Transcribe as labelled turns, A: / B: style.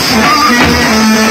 A: Yeah.